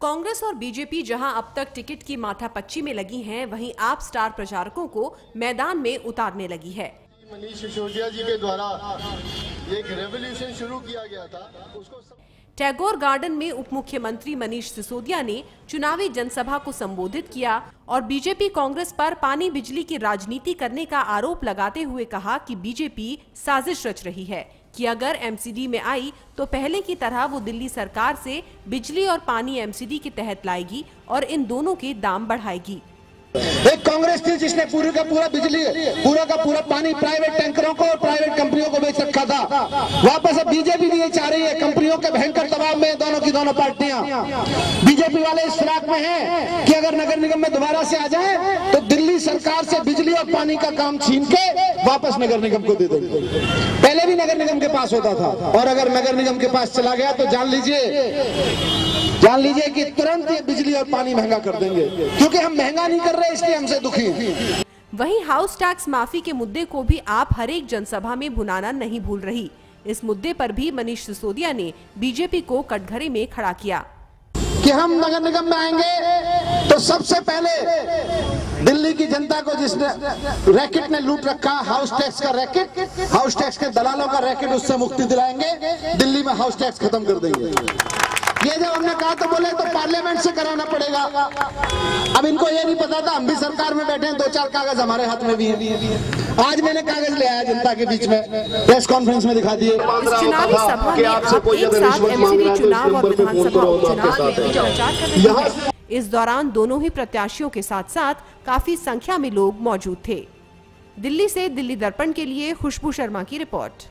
कांग्रेस और बीजेपी जहाँ अब तक टिकट की माथापच्ची में लगी हैं, वहीं आप स्टार प्रचारकों को मैदान में उतारने लगी है। मनीष सिसोदिया जी के द्वारा एक रेवोल्यूशन शुरू किया गया था। उसको सब... टैगोर गार्डन में उप मुख्यमंत्री मनीष सिसोदिया ने चुनावी जनसभा को संबोधित किया और बीजेपी कांग्रेस पर पानी बिजली की राजनीति करने का आरोप लगाते हुए कहा कि बीजेपी साजिश रच रही है। कि अगर एमसीडी में आई तो पहले की तरह वो दिल्ली सरकार से बिजली और पानी एमसीडी के तहत लाएगी और इन दोनों के दाम बढ़ाएगी। एक कांग्रेस थी जिसने पूरे का पूरा बिजली, पूरा का पूरा पानी प्राइवेट टैंकरों को और प्राइवेट कंपनियों को बेच रखा था। वापस अब बीजेपी भी ये चाह रही है कंपनियों के भयंकर दबाव में दोनों की दोनों पार्टियाँ। बीजेपी वाले इस फिराक में हैं कि अगर नगर निगम में दोबारा से आ जाए तो दिल्ली सरकार पानी का काम छीन के वापस नगर निगम को दे देंगे। पहले भी नगर निगम के पास होता था। और अगर नगर निगम के पास चला गया तो जान लीजिए जान लीजिए कि तुरंत ये बिजली और पानी महँगा कर देंगे। क्योंकि हम महँगा नहीं कर रहे इसलिए हमसे दुखी वहीं हाउस टैक्स माफ़ी के मुद्दे को भी आप हर एक जनसभा में भुनाना नहीं भूल रही। इस मुद्दे पर भी मनीष सिसोदिया ने बीजेपी को कटघरे में खड़ा किया। कि हम नगर निगम में आएँगे तो सबसे पहले दिल्ली की जनता को जिसने रैकेट ने लूट रखा हाउस टैक्स का रैकेट हाउस टैक्स के दलालों का रैकेट उससे मुक्ति दिलाएँगे दिल्ली में हाउस टैक्स खत्म कर देंगे। ये जब हमने कहा तो बोले तो पार्लियामेंट से कराना पड़ेगा। अब इनको ये नहीं पता था हम भी सरकार में बैठे हैं दो चार कागज़ हमारे हाथ में भी है। आज मैंने कागज़ ले आया जनता के बीच में प्रेस कॉन्फ्रेंस में दिखा दिए। चुनावी सभा में आप एक साथ एमसीडी चुनाव और विधानसभा उपचुनाव में प्रचार कर रहे हैं। इस दौरान दोनों ही प्रत्याशियों के साथ साथ काफ़ी संख्या में लोग मौजूद थे। दिल्ली से दिल्ली दर्पण के लिए खुशबू शर्मा की रिपोर्ट।